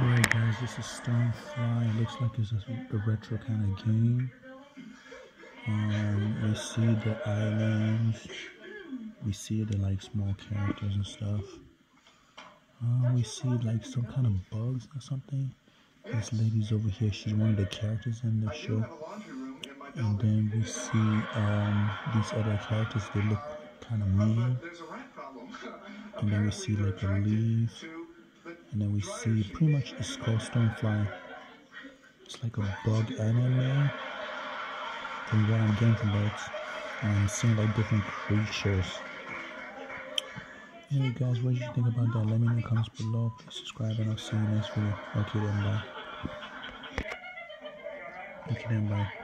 Alright guys, this is Stonefly. It looks like it's a, a retro kind of game. Um, we see the islands. We see the like small characters and stuff. Um, we see like some kind of bugs or something. This lady's over here. She's one of the characters in the show. And then we see um, these other characters. They look kind of mean. And then we see like a leaf and then we see pretty much it's called Stonefly. It's like a bug anime. From what I'm getting from that, I'm seeing like different creatures. Anyway guys, what did you think about that? Let me know in the comments below. Please subscribe and I'll see you next video. Okay then bye. Okay then bye.